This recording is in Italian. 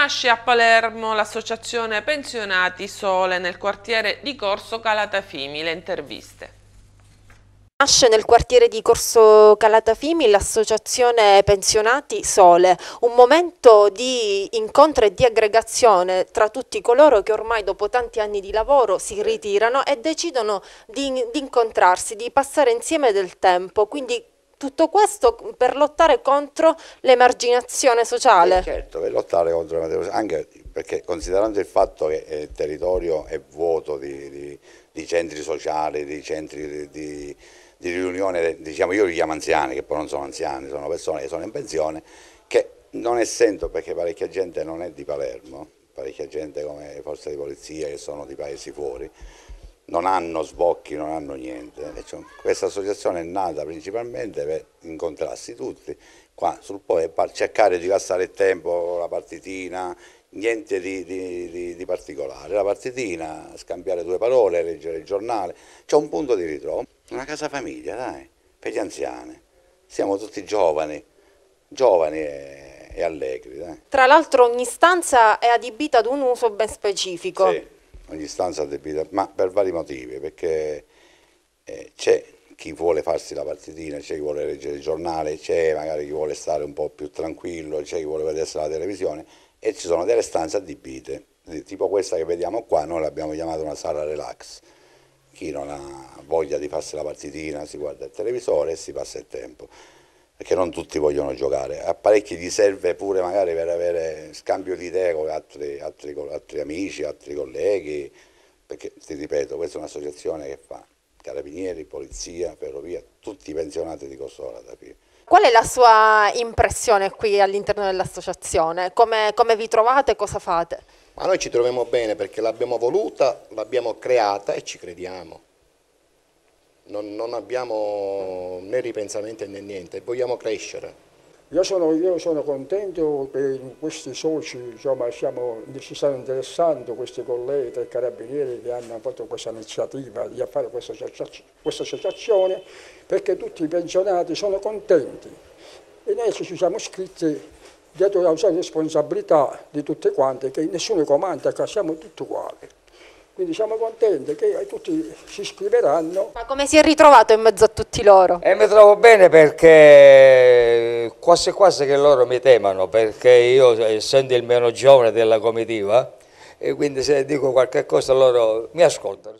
Nasce a Palermo l'associazione Pensionati Sole nel quartiere di Corso Calatafimi. Le interviste. Nasce nel quartiere di Corso Calatafimi l'associazione Pensionati Sole, un momento di incontro e di aggregazione tra tutti coloro che ormai dopo tanti anni di lavoro si ritirano e decidono di, di incontrarsi, di passare insieme del tempo, quindi tutto questo per lottare contro l'emarginazione sociale. Eh certo, per lottare contro l'emarginazione sociale, anche perché considerando il fatto che il territorio è vuoto di, di, di centri sociali, di centri di, di riunione, diciamo io li chiamo anziani, che poi non sono anziani, sono persone che sono in pensione, che non essendo, perché parecchia gente non è di Palermo, parecchia gente come forze di polizia che sono di paesi fuori, non hanno sbocchi, non hanno niente. Cioè, questa associazione è nata principalmente per incontrarsi tutti, qua sul po' per cercare di passare il tempo, la partitina, niente di, di, di, di, particolare. La partitina, scambiare due parole, leggere il giornale, c'è un punto di ritrovo. Una casa famiglia, dai, per gli anziani. Siamo tutti giovani, giovani e, e allegri. Dai. Tra l'altro ogni stanza è adibita ad un uso ben specifico. Sì ogni stanza addebita, ma per vari motivi, perché eh, c'è chi vuole farsi la partitina, c'è chi vuole leggere il giornale, c'è magari chi vuole stare un po' più tranquillo, c'è chi vuole vedersi la televisione e ci sono delle stanze adibite, tipo questa che vediamo qua, noi l'abbiamo chiamata una sala relax. Chi non ha voglia di farsi la partitina si guarda il televisore e si passa il tempo perché non tutti vogliono giocare, a parecchi gli serve pure magari per avere scambio di idee con altri, altri, altri amici, altri colleghi, perché ti ripeto, questa è un'associazione che fa carabinieri, polizia, ferrovia, tutti i pensionati di Costola da Pio. Qual è la sua impressione qui all'interno dell'associazione? Come, come vi trovate? Cosa fate? Ma noi ci troviamo bene perché l'abbiamo voluta, l'abbiamo creata e ci crediamo non, non abbiamo né ripensamenti né niente, vogliamo crescere. Io sono, io sono, contento che questi soci insomma, siamo, si stanno interessando, questi colleghi dei carabinieri che hanno fatto questa iniziativa di fare questa, associazione, perché tutti i pensionati sono contenti e noi ci siamo iscritti dietro la responsabilità di tutte quante, che nessuno comanda, siamo tutti uguali. Quindi siamo contenti che tutti si iscriveranno. Ma come si è ritrovato in mezzo a tutti loro? E mi trovo bene perché quasi quasi che loro mi temano, perché io essendo il meno giovane della comitiva, e quindi se dico qualche cosa loro mi ascoltano.